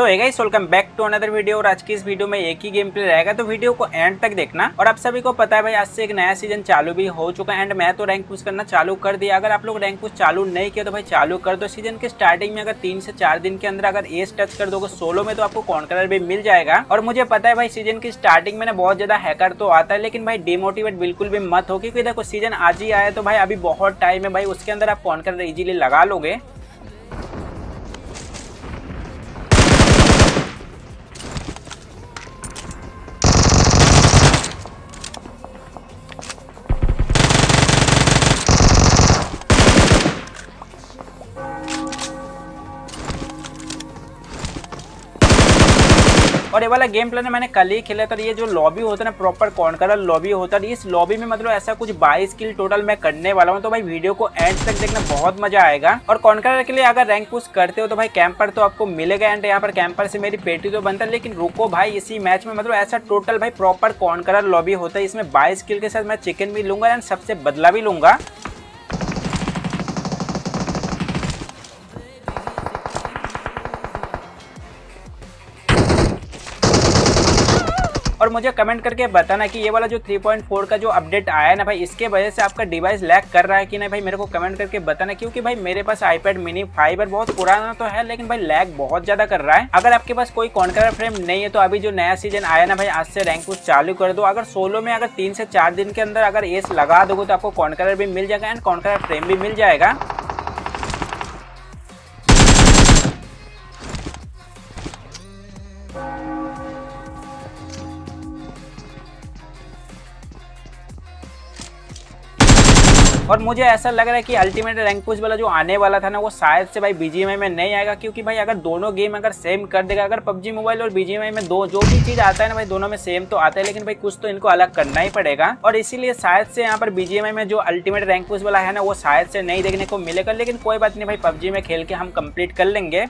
सो है guys welcome back to another video और आज की इस वीडियो में एक ही गेम प्ले रहेगा तो वीडियो को एंड तक देखना। और आप सभी को पता है भाई, आज से एक नया सीज़न चालू भी हो चुका है। एंड मैं तो रैंक पुश करना चालू कर दिया। अगर आप लोग रैंक पुश चालू नहीं किया तो भाई चालू कर दो। सीज़न के स्टार्टिंग में अगर तीन से चार दिन के अंदर अगर एस टच कर दोगे सोलो में तो आपको कॉन्करर भी मिल जाएगा। और मुझे पता है भाई सीज़न की स्टार्टिंग में ना बहुत ज़्यादा हैकर तो आता है, लेकिन भाई डिमोटिवेट बिल्कुल भी मत हो। क्योंकि देखो सीज़न आज ही आया तो भाई अभी बहुत टाइम है भाई, उसके अंदर आप कॉन्करर इजिली लगा लोगे। और ये वाला गेम प्ले मैंने कल ही खेला था, ये जो लॉबी होता है ना प्रॉपर कॉन्करर लॉबी होता है, इस लॉबी में मतलब ऐसा कुछ बाईस किल टोटल मैं करने वाला हूँ तो भाई वीडियो को एंड तक देखना बहुत मज़ा आएगा। और कॉन्करर के लिए अगर रैंक पुश करते हो तो भाई कैंपर तो आपको मिलेगा एंड यहाँ पर कैंपर से मेरी पेटी तो बनता है, लेकिन रुको भाई, इसी मैच में मतलब ऐसा टोटल भाई प्रॉपर कॉन्करर लॉबी होता है, इसमें बाईस किल के साथ मैं चिकन भी लूँगा एंड सबसे बदला भी लूँगा। और मुझे कमेंट करके बताना कि ये वाला जो 3.4 का जो अपडेट आया है ना भाई, इसके वजह से आपका डिवाइस लैग कर रहा है कि नहीं भाई? मेरे को कमेंट करके बताना, क्योंकि भाई मेरे पास आईपैड मिनी फाइबर बहुत पुराना तो है, लेकिन भाई लैग बहुत ज़्यादा कर रहा है। अगर आपके पास कोई कॉन्करर फ्रेम नहीं है तो अभी जो नया सीज़न आया ना भाई, आज से रैंक पुश चालू कर दो। अगर सोलो में अगर तीन से चार दिन के अंदर अगर एस लगा दोगे तो आपको कॉन्करर भी मिल जाएगा एंड कॉन्करर फ्रेम भी मिल जाएगा। और मुझे ऐसा लग रहा है कि अल्टीमेट रैंक पुश वाला जो आने वाला था ना, वो शायद से भाई बीजीएमआई में नहीं आएगा, क्योंकि भाई अगर दोनों गेम अगर सेम कर देगा, अगर पबजी मोबाइल और बीजीएमआई में दो जो भी चीज़ आता है ना भाई, दोनों में सेम तो आता है, लेकिन भाई कुछ तो इनको अलग करना ही पड़ेगा। और इसीलिए शायद से यहाँ पर बीजीएमआई में जो अल्टीमेट रैंक पुश वाला है ना, वो शायद से नहीं देखने को मिलेगा, लेकिन कोई बात नहीं भाई, पबजी में खेल के हम कंप्लीट कर लेंगे।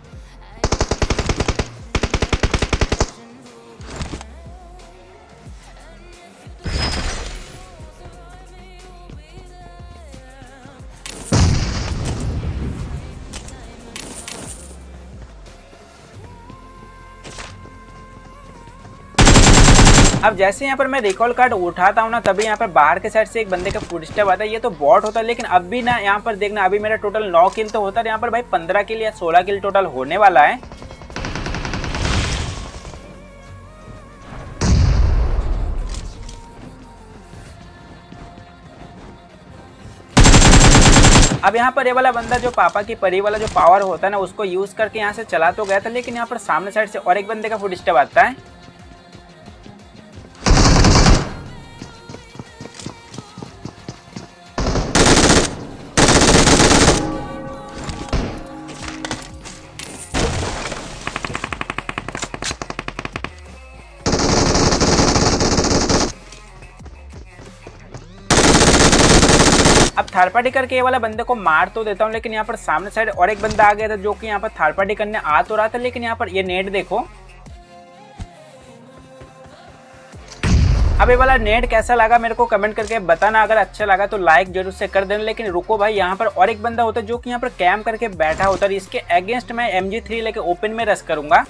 अब जैसे यहाँ पर मैं रिकॉल कार्ड उठाता हूँ ना, तभी यहाँ पर बाहर के साइड से एक बंदे का फुट स्टेप आता है। ये तो बॉट होता है, लेकिन अब भी ना यहाँ पर देखना, अभी मेरा टोटल नौ किल तो होता है, यहाँ पर भाई पंद्रह किल या सोलह किल टोटल होने वाला है। अब यहाँ पर ये वाला बंदा जो पापा की परी वाला जो पावर होता है ना, उसको यूज़ करके यहाँ से चला तो गया था, लेकिन यहाँ पर सामने साइड से और एक बंदे का फुट स्टेप आता है। अब थर्ड पार्टी करके ये वाला बंदे को मार तो देता हूँ, लेकिन यहाँ पर सामने साइड और एक बंदा आ गया था जो कि यहाँ पर थर्ड पार्टी करने आ तो रहा था, लेकिन यहाँ पर ये नेट देखो। अब ये वाला नेट कैसा लगा मेरे को कमेंट करके बताना, अगर अच्छा लगा तो लाइक ज़रूर से कर देना, लेकिन रुको भाई, यहाँ पर और एक बंदा होता है जो कि यहाँ पर कैम करके बैठा होता है इसके अगेंस्ट मैं एम जी थ्री लेके ओपन में रस करूँगा।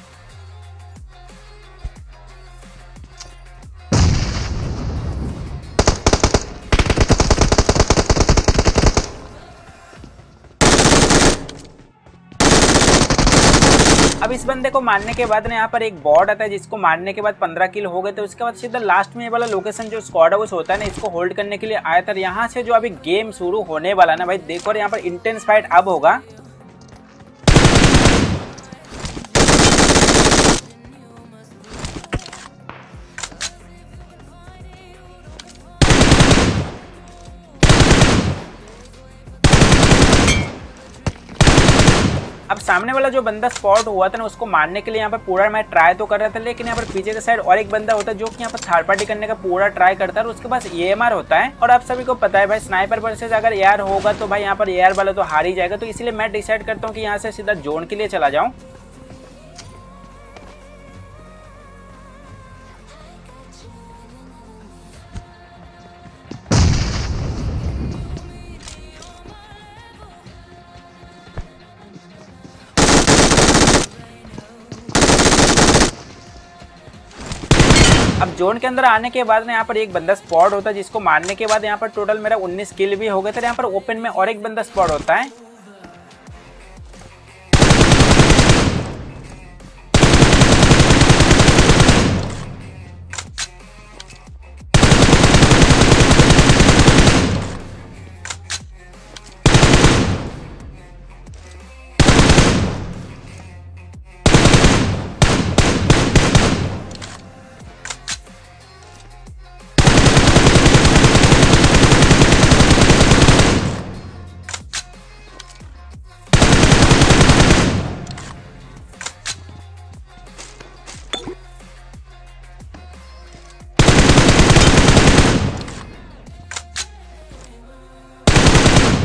अब इस बंदे को मारने के बाद ना यहाँ पर एक बॉर्ड आता है जिसको मारने के बाद पंद्रह किल हो गए तो उसके बाद सीधा लास्ट में ये वाला लोकेशन जो स्क्वाड हाउस होता है ना, इसको होल्ड करने के लिए आया था। यहाँ से जो अभी गेम शुरू होने वाला ना भाई, देखो यहाँ पर इंटेंस फाइट अब होगा। अब सामने वाला जो बंदा स्पॉट हुआ था ना, उसको मारने के लिए यहाँ पर पूरा मैं ट्राई तो कर रहा था, लेकिन यहाँ पर पीछे के साइड और एक बंदा होता है जो कि यहाँ पर थर्ड पार्टी करने का पूरा ट्राई करता है और उसके पास एएमआर होता है। और आप सभी को पता है भाई स्नाइपर वर्सेज अगर एयर होगा तो भाई यहाँ पर एयर वाला तो हार ही जाएगा तो इसलिए मैं डिसाइड करता हूँ कि यहाँ से सीधा जोन के लिए चला जाऊँ। जोन के अंदर आने के बाद यहाँ पर एक बंदा स्पॉट होता है, जिसको मारने के बाद यहाँ पर टोटल मेरा 19 किल भी हो गए थे। यहाँ पर ओपन में और एक बंदा स्पॉट होता है।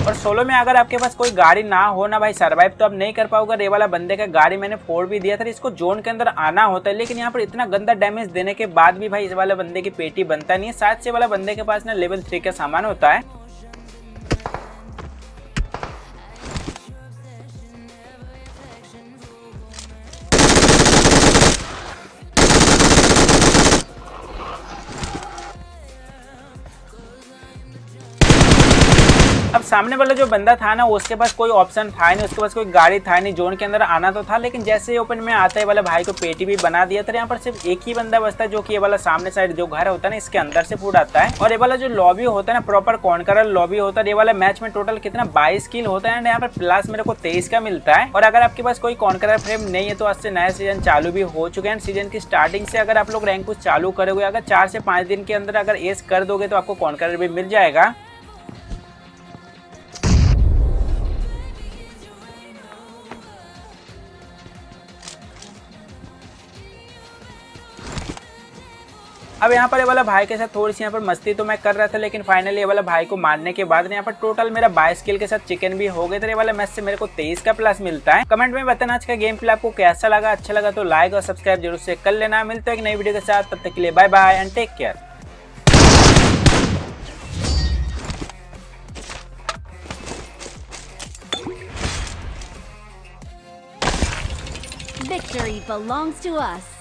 और सोलो में अगर आपके पास कोई गाड़ी ना हो ना भाई सर्वाइव तो आप नहीं कर पाओगे। ये वाला बंदे का गाड़ी मैंने फोड़ भी दिया था, इसको जोन के अंदर आना होता है, लेकिन यहाँ पर इतना गंदा डैमेज देने के बाद भी भाई इस वाले बंदे की पेटी बनता नहीं है। शायद से वाला बंदे के पास ना लेवल थ्री का सामान होता है। अब सामने वाला जो बंदा था ना, उसके पास कोई ऑप्शन था नहीं, उसके पास कोई गाड़ी था नहीं, जोन के अंदर आना तो था, लेकिन जैसे ही ओपन में आता है वाला भाई को पेटी भी बना दिया था यहाँ पर सिर्फ़ एक ही बंदा बचता है, जो कि ये वाला सामने साइड जो घर होता है ना, इसके अंदर से फ़ूड आता है। और ये वाला जो लॉबी होता है ना प्रॉपर कॉन्करल लॉबी होता है, ये वाला मैच में टोटल कितना बाईस किल होता है यहाँ पर प्लस मेरे को तेईस का मिलता है। और अगर आपके पास कोई कॉन्करर फ्रेम नहीं है तो आज से नया सीज़न चालू भी हो चुके हैं सीज़न की स्टार्टिंग से अगर आप लोग रैंक कुछ चालू करोगे, अगर चार से पाँच दिन के अंदर अगर एस कर दोगे तो आपको कॉन्करर भी मिल जाएगा। अब यहाँ पर ये वाला भाई के साथ थोड़ी सी यहाँ पर मस्ती तो मैं कर रहा था, लेकिन फाइनली ये वाला भाई को मारने के बाद यहाँ पर टोटल मेरा बाईस किल के साथ चिकन भी हो गए थे। वाला मैच से मेरे को तेईस का प्लस मिलता है। कमेंट में बताना आज का गेम प्ले आपको कैसा लगा? अच्छा लगा तो लाइक और सब्सक्राइब ज़रूर से कर लेना। मिलता है एक नई वीडियो के साथ। तब तक के लिए bye bye and take care Victory belongs to us.